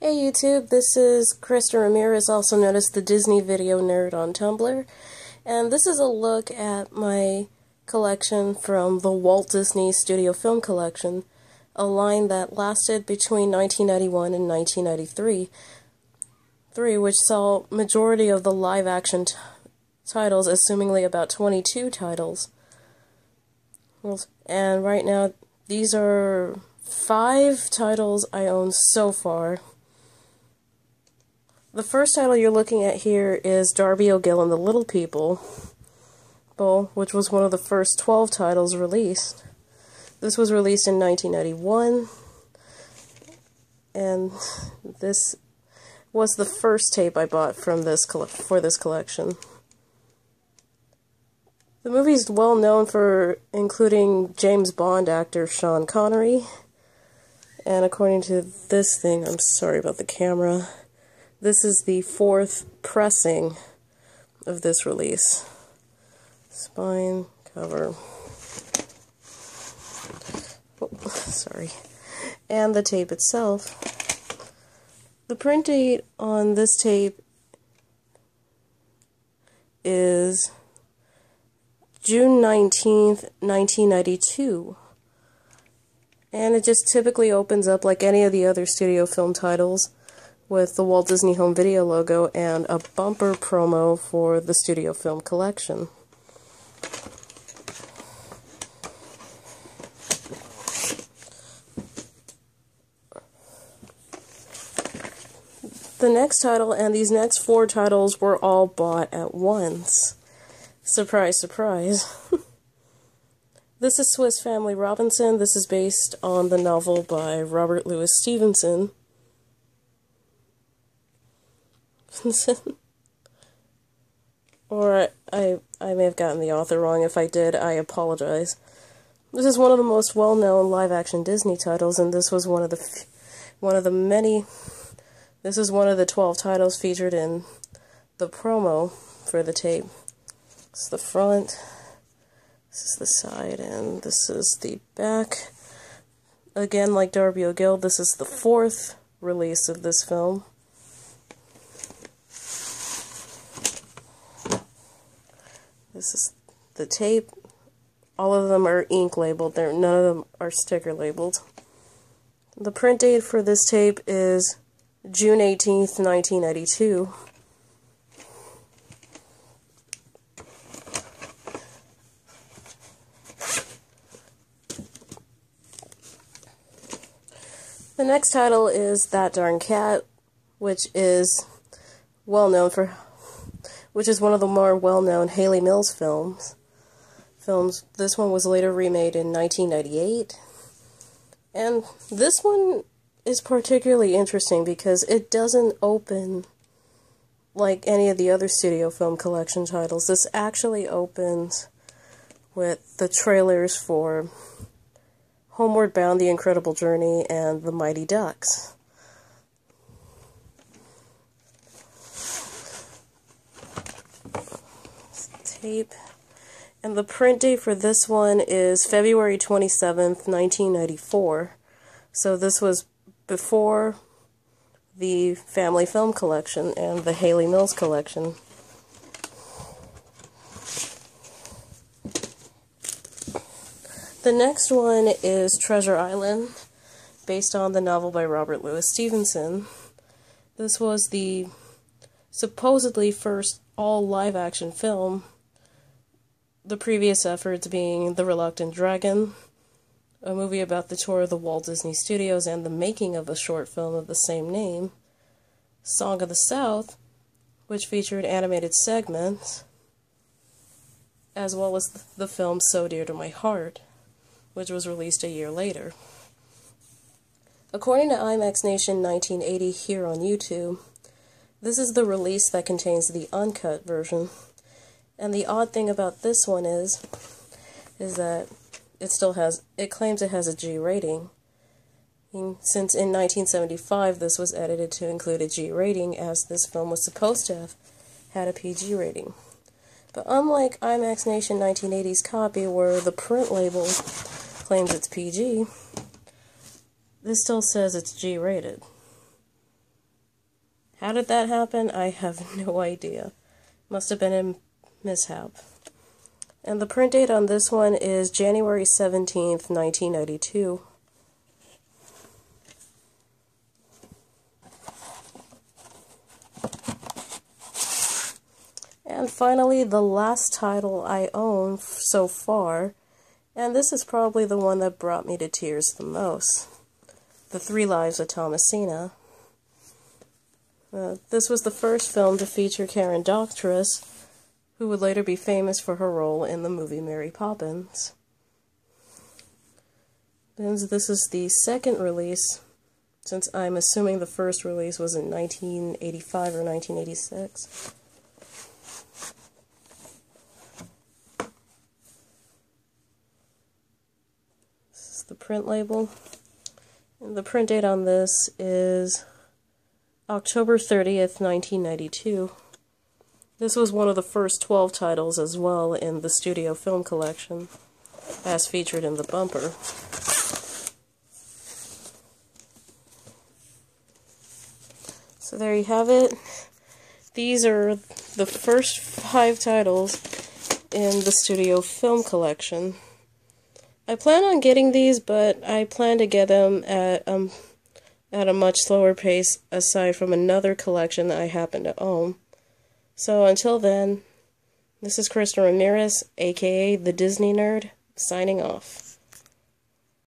Hey YouTube, this is Krista Ramirez, also as the Disney Video Nerd on Tumblr, and this is a look at my collection from the Walt Disney Studio Film Collection, a line that lasted between 1991 and 1993, three, which saw majority of the live-action titles, assumingly about 22 titles. And right now, these are five titles I own so far. The first title you're looking at here is Darby O'Gill and the Little People, which was one of the first 12 titles released. This was released in 1991, and this was the first tape I bought from this for this collection. The movie is well known for including James Bond actor Sean Connery, and according to this thing, I'm sorry about the camera. This is the fourth pressing of this release. Spine, cover. Oh, sorry. And the tape itself. The print date on this tape is June 19th, 1992. And it just typically opens up like any of the other studio film titles with the Walt Disney Home Video logo and a bumper promo for the Studio Film Collection. The next title and these next four titles were all bought at once. Surprise, surprise. this is Swiss Family Robinson. This is based on the novel by Robert Louis Stevenson. or I I may have gotten the author wrong. If I did, I apologize. This is one of the most well-known live-action Disney titles, and this was one of the one of the many. This is one of the 12 titles featured in the promo for the tape. This is the front. This is the side, and this is the back. Again, like Darby O'Gill, this is the fourth release of this film. This is the tape. All of them are ink labeled. There, none of them are sticker labeled. The print date for this tape is June 18th, 1992. The next title is That Darn Cat, which is well known for which is one of the more well-known Hayley Mills films. Films. This one was later remade in 1998. And this one is particularly interesting because it doesn't open like any of the other studio film collection titles. This actually opens with the trailers for Homeward Bound, The Incredible Journey, and The Mighty Ducks. Tape. And the print date for this one is February 27th, 1994. So this was before the Family Film Collection and the Hayley Mills Collection. The next one is Treasure Island, based on the novel by Robert Louis Stevenson. This was the supposedly first all live action film the previous efforts being The Reluctant Dragon, a movie about the tour of the Walt Disney Studios and the making of a short film of the same name, Song of the South, which featured animated segments, as well as the film So Dear to My Heart, which was released a year later. According to IMAX Nation 1980 here on YouTube, this is the release that contains the uncut version. And the odd thing about this one is, is that it still has, it claims it has a G rating. Since in 1975 this was edited to include a G rating, as this film was supposed to have had a PG rating. But unlike IMAX Nation 1980's copy, where the print label claims it's PG, this still says it's G rated. How did that happen? I have no idea. Must have been a mishap. And the print date on this one is January 17th, 1992. And finally, the last title I own so far, and this is probably the one that brought me to tears the most The Three Lives of Thomasina. Uh, this was the first film to feature Karen Dotrice, who would later be famous for her role in the movie Mary Poppins. This is the second release, since I'm assuming the first release was in 1985 or 1986. This is the print label. And the print date on this is October 30th, 1992. This was one of the first 12 titles as well in the studio film collection, as featured in the bumper. So there you have it. These are the first five titles in the studio film collection. I plan on getting these, but I plan to get them at um at a much slower pace aside from another collection that I happen to own. So until then, this is Krista Ramirez, aka the Disney Nerd, signing off.